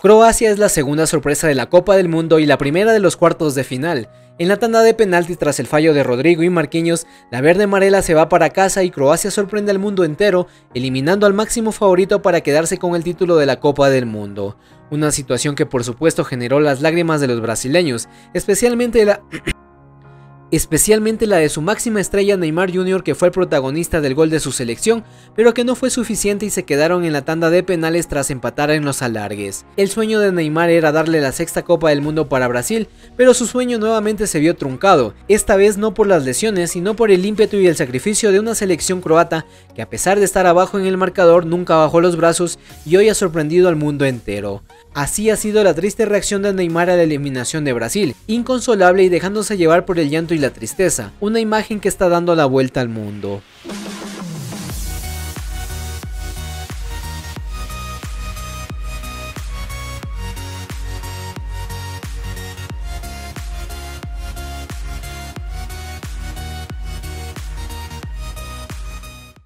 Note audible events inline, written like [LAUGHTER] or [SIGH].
Croacia es la segunda sorpresa de la Copa del Mundo y la primera de los cuartos de final. En la tanda de penalti tras el fallo de Rodrigo y Marquinhos, la verde amarela se va para casa y Croacia sorprende al mundo entero, eliminando al máximo favorito para quedarse con el título de la Copa del Mundo. Una situación que por supuesto generó las lágrimas de los brasileños, especialmente la... [CLEARS THROAT] especialmente la de su máxima estrella Neymar Jr. que fue el protagonista del gol de su selección, pero que no fue suficiente y se quedaron en la tanda de penales tras empatar en los alargues. El sueño de Neymar era darle la sexta Copa del Mundo para Brasil, pero su sueño nuevamente se vio truncado, esta vez no por las lesiones, sino por el ímpetu y el sacrificio de una selección croata que a pesar de estar abajo en el marcador nunca bajó los brazos y hoy ha sorprendido al mundo entero. Así ha sido la triste reacción de Neymar a la eliminación de Brasil, inconsolable y dejándose llevar por el llanto y la tristeza, una imagen que está dando la vuelta al mundo.